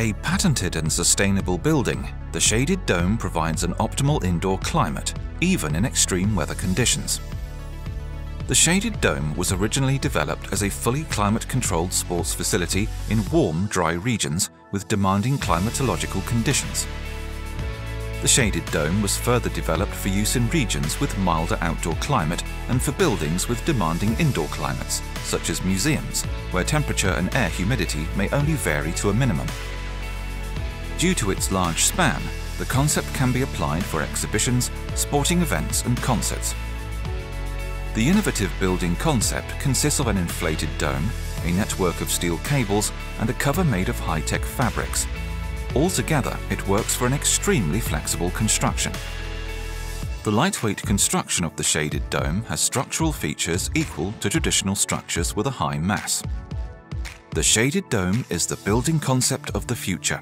A patented and sustainable building, the shaded dome provides an optimal indoor climate, even in extreme weather conditions. The shaded dome was originally developed as a fully climate-controlled sports facility in warm, dry regions with demanding climatological conditions. The shaded dome was further developed for use in regions with milder outdoor climate and for buildings with demanding indoor climates, such as museums, where temperature and air humidity may only vary to a minimum. Due to its large span, the concept can be applied for exhibitions, sporting events and concerts. The innovative building concept consists of an inflated dome, a network of steel cables and a cover made of high-tech fabrics, Altogether, it works for an extremely flexible construction. The lightweight construction of the shaded dome has structural features equal to traditional structures with a high mass. The shaded dome is the building concept of the future,